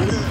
Yeah.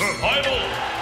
Survival!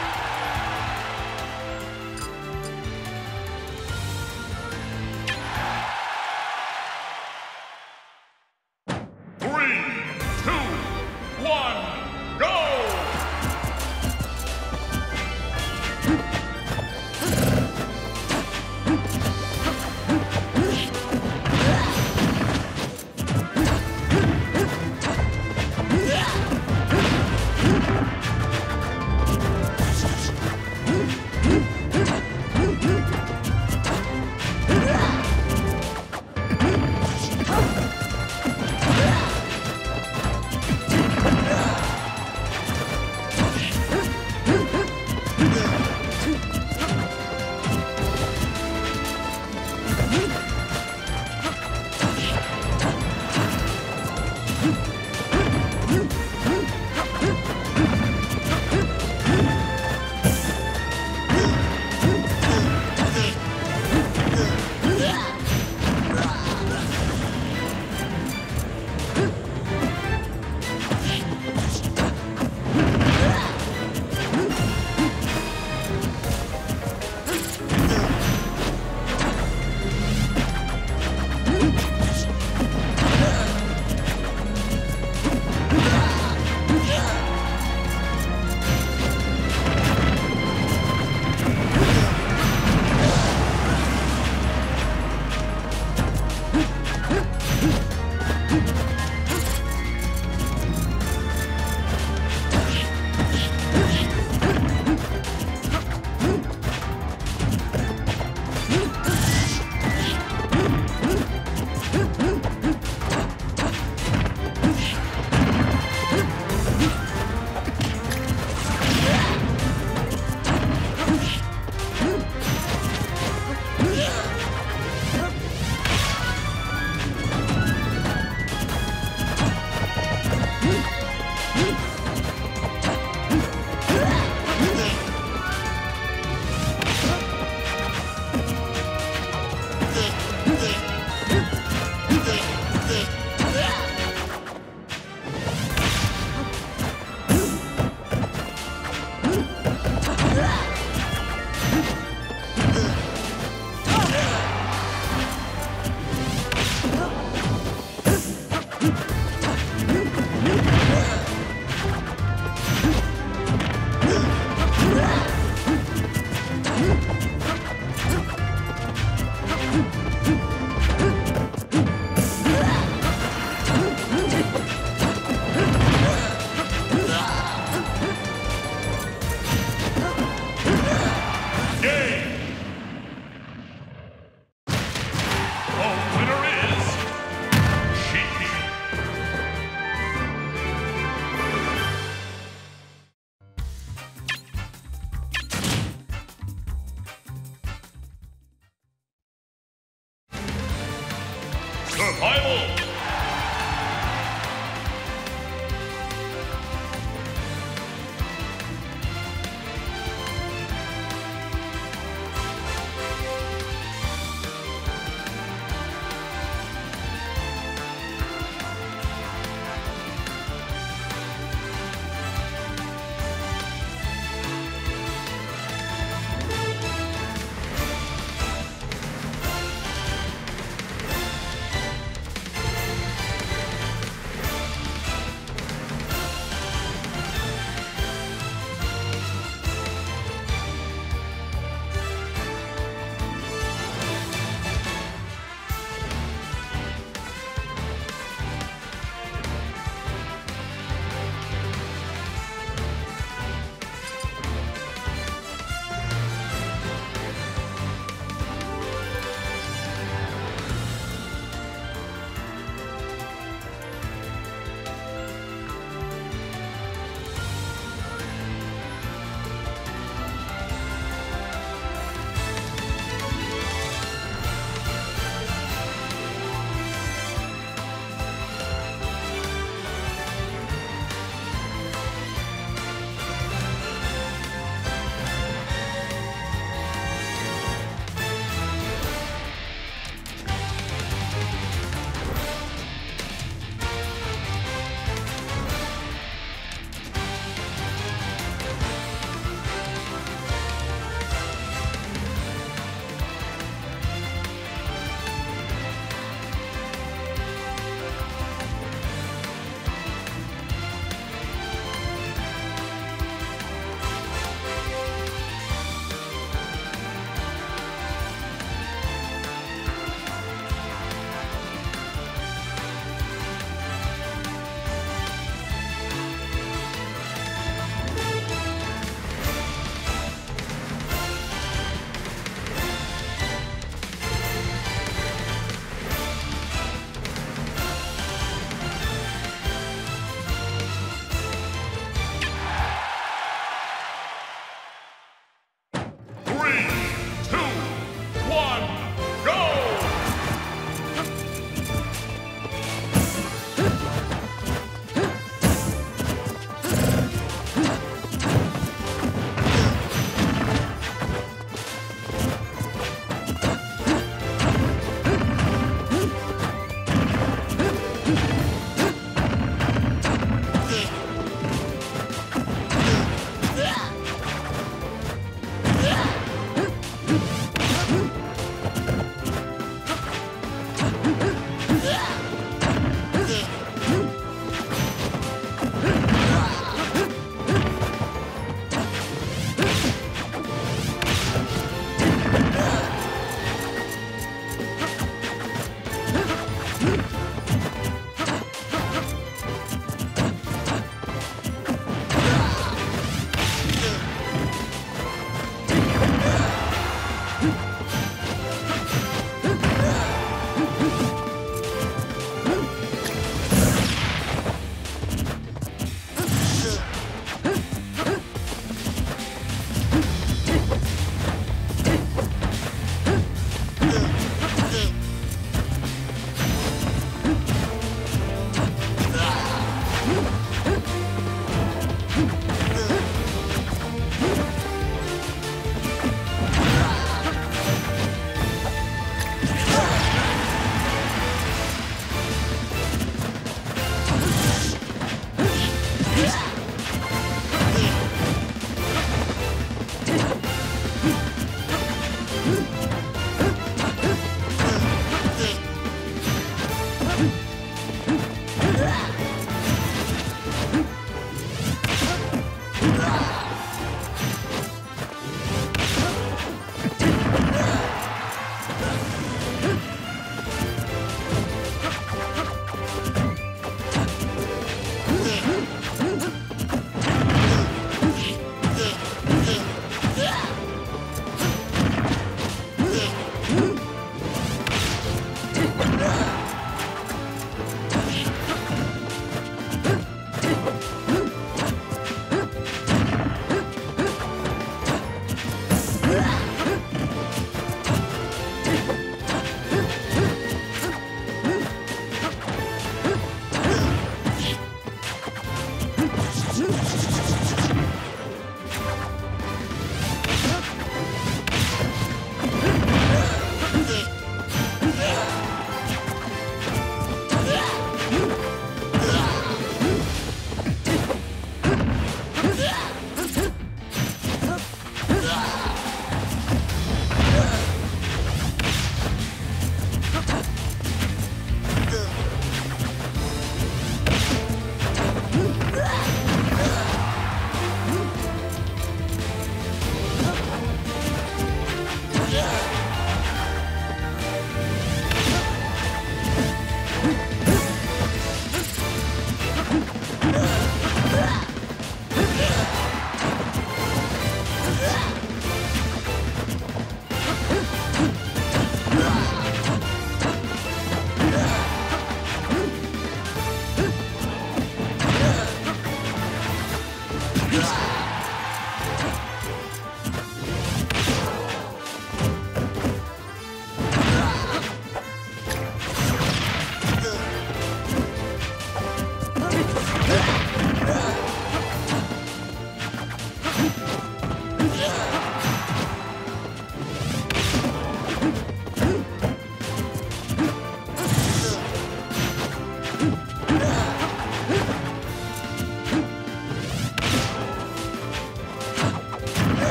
Survival!